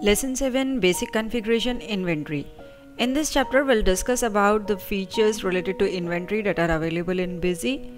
Lesson 7 Basic Configuration Inventory In this chapter we'll discuss about the features related to inventory that are available in Busy.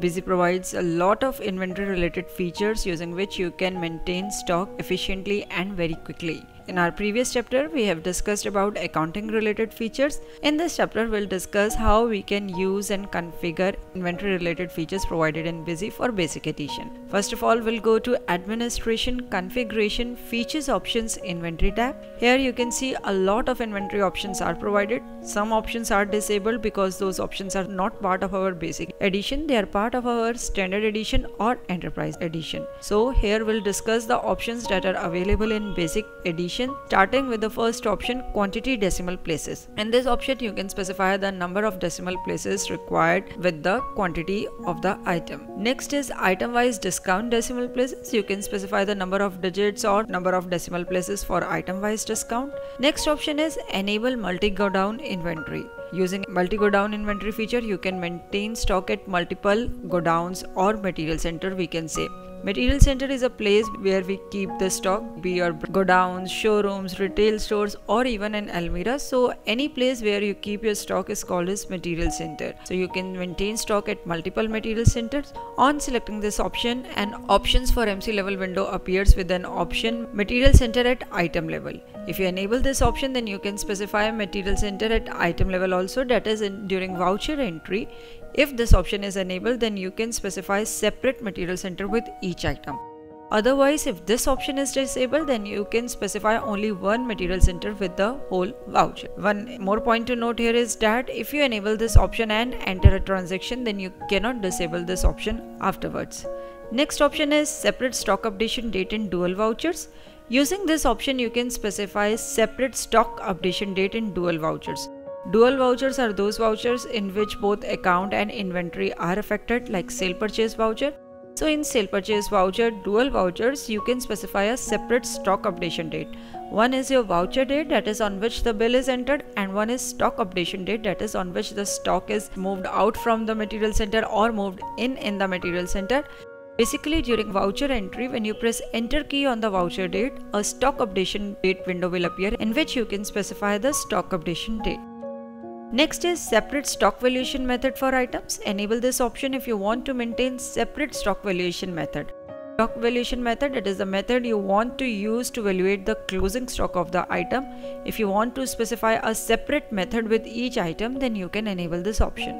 Busy provides a lot of inventory related features using which you can maintain stock efficiently and very quickly. In our previous chapter, we have discussed about accounting related features. In this chapter, we'll discuss how we can use and configure inventory related features provided in Busy for Basic Edition. First of all, we'll go to Administration, Configuration, Features Options, Inventory tab. Here you can see a lot of inventory options are provided. Some options are disabled because those options are not part of our Basic Edition. They are part of our Standard Edition or Enterprise Edition. So here we'll discuss the options that are available in Basic Edition starting with the first option quantity decimal places. In this option you can specify the number of decimal places required with the quantity of the item. Next is item wise discount decimal places. You can specify the number of digits or number of decimal places for item wise discount. Next option is enable multi godown inventory. Using multi godown inventory feature you can maintain stock at multiple godowns or material center we can say. Material center is a place where we keep the stock, be your godowns, showrooms, retail stores, or even an Almirah. So any place where you keep your stock is called as material center. So you can maintain stock at multiple material centers. On selecting this option, an options for MC level window appears with an option material center at item level. If you enable this option, then you can specify a material center at item level also that is in, during voucher entry. If this option is enabled, then you can specify separate material center with each item. Otherwise, if this option is disabled, then you can specify only one material center with the whole voucher. One more point to note here is that if you enable this option and enter a transaction, then you cannot disable this option afterwards. Next option is separate stock updation date in dual vouchers. Using this option, you can specify separate stock updation date in dual vouchers. Dual vouchers are those vouchers in which both account and inventory are affected like sale purchase voucher. So in sale purchase voucher, dual vouchers, you can specify a separate stock updation date. One is your voucher date that is on which the bill is entered and one is stock updation date that is on which the stock is moved out from the material center or moved in in the material center. Basically during voucher entry when you press enter key on the voucher date, a stock updation date window will appear in which you can specify the stock updation date. Next is separate stock valuation method for items. Enable this option if you want to maintain separate stock valuation method. Stock valuation method it is the method you want to use to evaluate the closing stock of the item. If you want to specify a separate method with each item then you can enable this option.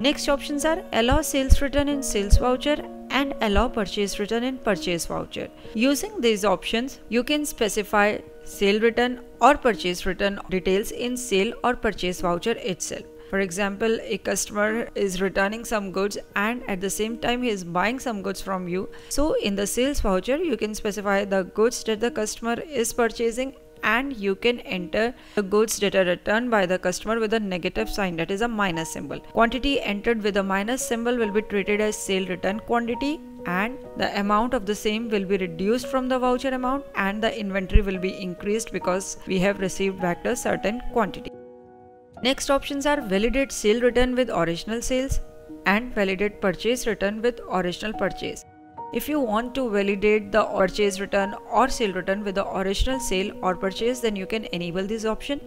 Next options are allow sales return in sales voucher and allow purchase return in purchase voucher. Using these options, you can specify sale return or purchase return details in sale or purchase voucher itself. For example, a customer is returning some goods and at the same time he is buying some goods from you. So in the sales voucher, you can specify the goods that the customer is purchasing and you can enter the goods are returned by the customer with a negative sign that is a minus symbol. Quantity entered with a minus symbol will be treated as sale return quantity and the amount of the same will be reduced from the voucher amount and the inventory will be increased because we have received back a certain quantity. Next options are validate sale return with original sales and validate purchase return with original purchase. If you want to validate the purchase return or sale return with the original sale or purchase then you can enable this option.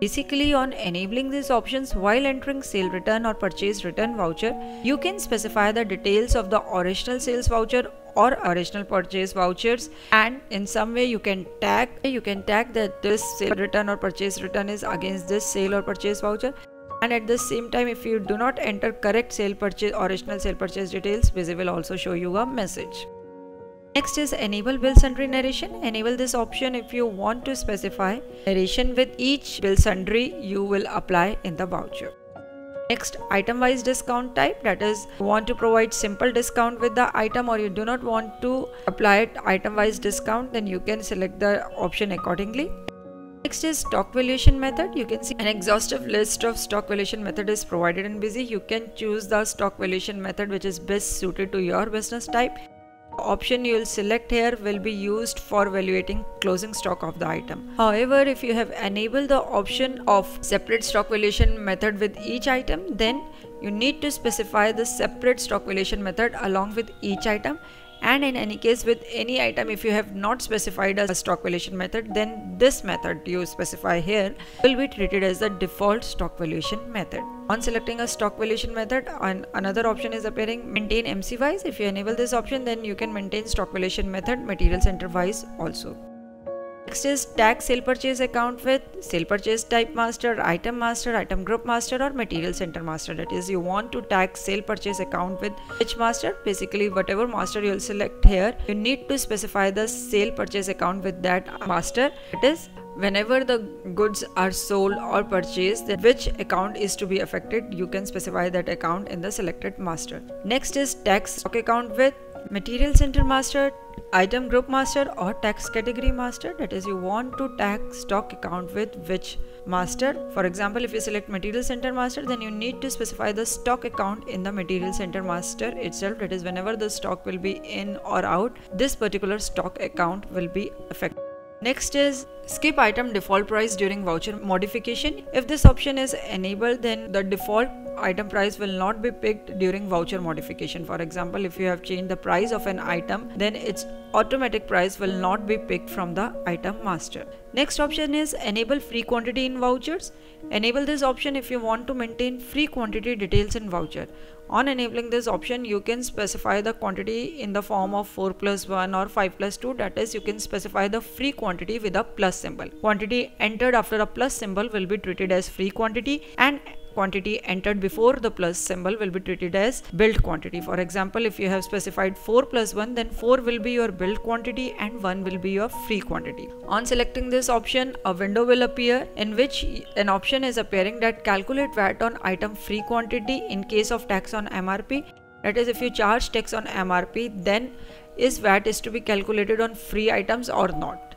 Basically on enabling these options while entering sale return or purchase return voucher, you can specify the details of the original sales voucher or original purchase vouchers and in some way you can tag you can tag that this sale return or purchase return is against this sale or purchase voucher and at the same time if you do not enter correct sale purchase original sale purchase details busy will also show you a message. Next is enable bill sundry narration. Enable this option if you want to specify narration with each bill sundry you will apply in the voucher. Next, item wise discount type that is want to provide simple discount with the item or you do not want to apply it item wise discount then you can select the option accordingly. Next is stock valuation method. You can see an exhaustive list of stock valuation method is provided in Busy. You can choose the stock valuation method which is best suited to your business type. The option you will select here will be used for evaluating closing stock of the item. However, if you have enabled the option of separate stock valuation method with each item, then you need to specify the separate stock valuation method along with each item and in any case with any item if you have not specified a stock valuation method then this method you specify here will be treated as the default stock valuation method. On selecting a stock valuation method another option is appearing maintain MC wise if you enable this option then you can maintain stock valuation method material center wise also Next is tag sale purchase account with sale purchase type master, item master, item group master or material center master. That is you want to tag sale purchase account with which master? Basically whatever master you'll select here, you need to specify the sale purchase account with that master. It is whenever the goods are sold or purchased then which account is to be affected you can specify that account in the selected master next is tax stock account with material center master item group master or tax category master that is you want to tag stock account with which master. For example if you select material center master then you need to specify the stock account in the material center master itself that is whenever the stock will be in or out this particular stock account will be affected Next is skip item default price during voucher modification. If this option is enabled then the default item price will not be picked during voucher modification. For example, if you have changed the price of an item, then its automatic price will not be picked from the item master. Next option is enable free quantity in vouchers. Enable this option if you want to maintain free quantity details in voucher. On enabling this option, you can specify the quantity in the form of 4 plus 1 or 5 plus 2. That is, you can specify the free quantity with a plus symbol. Quantity entered after a plus symbol will be treated as free quantity and quantity entered before the plus symbol will be treated as build quantity. For example, if you have specified 4 plus 1 then 4 will be your build quantity and 1 will be your free quantity. On selecting this option a window will appear in which an option is appearing that calculate VAT on item free quantity in case of tax on MRP. That is if you charge tax on MRP then is VAT is to be calculated on free items or not.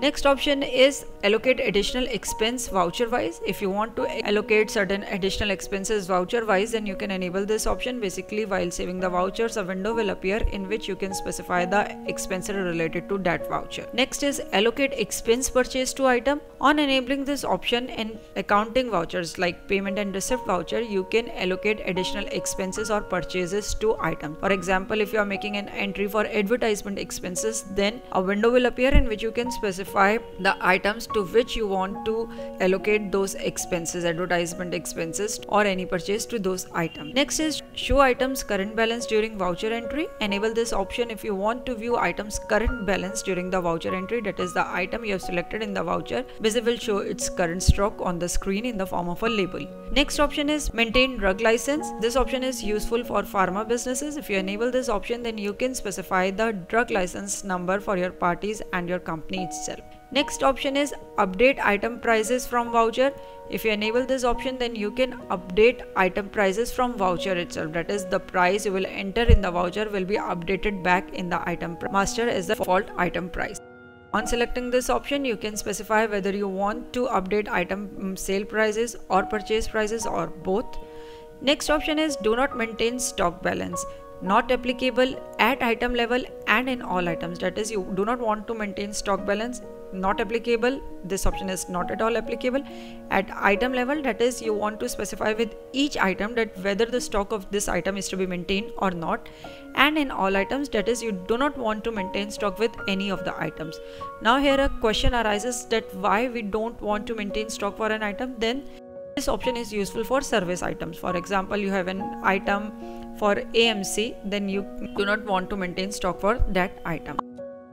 Next option is allocate additional expense voucher wise. If you want to allocate certain additional expenses voucher wise then you can enable this option. Basically while saving the vouchers a window will appear in which you can specify the expense related to that voucher. Next is allocate expense purchase to item. On enabling this option in accounting vouchers like payment and receipt voucher you can allocate additional expenses or purchases to item. For example if you are making an entry for advertisement expenses then a window will appear in which you can specify specify the items to which you want to allocate those expenses advertisement expenses or any purchase to those items. Next is show items current balance during voucher entry. Enable this option if you want to view items current balance during the voucher entry. That is the item you have selected in the voucher. Busy will show its current stock on the screen in the form of a label. Next option is maintain drug license. This option is useful for pharma businesses. If you enable this option then you can specify the drug license number for your parties and your company itself Next option is update item prices from voucher. If you enable this option then you can update item prices from voucher itself. That is the price you will enter in the voucher will be updated back in the item master as the default item price. On selecting this option, you can specify whether you want to update item mm, sale prices or purchase prices or both. Next option is do not maintain stock balance not applicable at item level and in all items that is you do not want to maintain stock balance not applicable this option is not at all applicable. At item level that is you want to specify with each item that whether the stock of this item is to be maintained or not. And in all items that is you do not want to maintain stock with any of the items. Now here a question arises that why we don't want to maintain stock for an item? Then this option is useful for service items. For example you have an item for AMC then you do not want to maintain stock for that item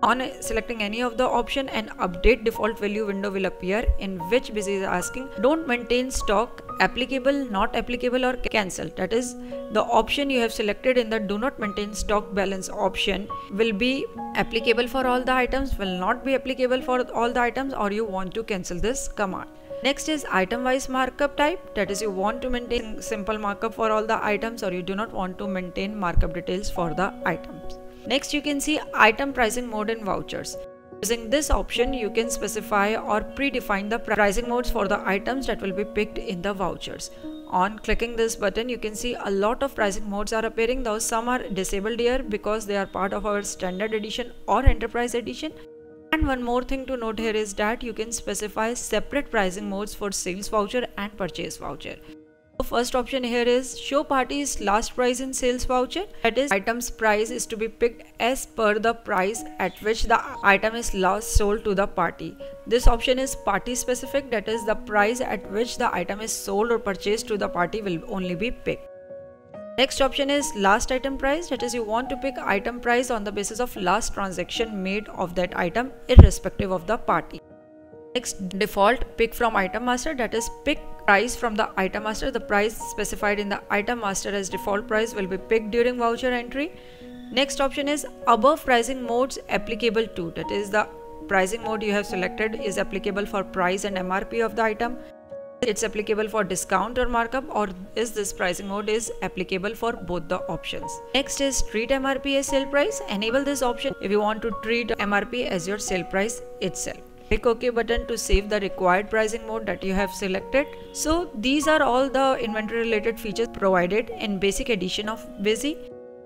on selecting any of the option an update default value window will appear in which busy is asking don't maintain stock applicable not applicable or cancel. That is the option you have selected in the do not maintain stock balance option will be applicable for all the items will not be applicable for all the items or you want to cancel this command. Next is item wise markup type. That is you want to maintain simple markup for all the items or you do not want to maintain markup details for the items. Next you can see item pricing mode in vouchers. Using this option you can specify or predefine the pricing modes for the items that will be picked in the vouchers. On clicking this button you can see a lot of pricing modes are appearing though some are disabled here because they are part of our standard edition or enterprise edition. And one more thing to note here is that you can specify separate pricing modes for sales voucher and purchase voucher. The first option here is show party's last price in sales voucher. That is item's price is to be picked as per the price at which the item is last sold to the party. This option is party specific that is the price at which the item is sold or purchased to the party will only be picked. Next option is last item price that is you want to pick item price on the basis of last transaction made of that item irrespective of the party. Next default pick from item master that is pick price from the item master. The price specified in the item master as default price will be picked during voucher entry. Next option is above pricing modes applicable to that is the pricing mode you have selected is applicable for price and MRP of the item. It's applicable for discount or markup or is this pricing mode is applicable for both the options. Next is treat MRP as sale price. Enable this option if you want to treat MRP as your sale price itself. Click OK button to save the required pricing mode that you have selected. So these are all the inventory related features provided in basic edition of Busy.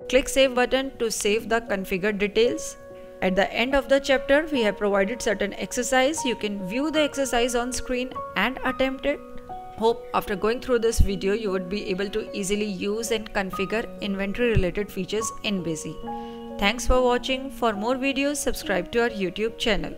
Click save button to save the configured details. At the end of the chapter, we have provided certain exercise. You can view the exercise on screen and attempt it. Hope after going through this video, you would be able to easily use and configure inventory related features in Busy. Thanks for watching. For more videos, subscribe to our YouTube channel.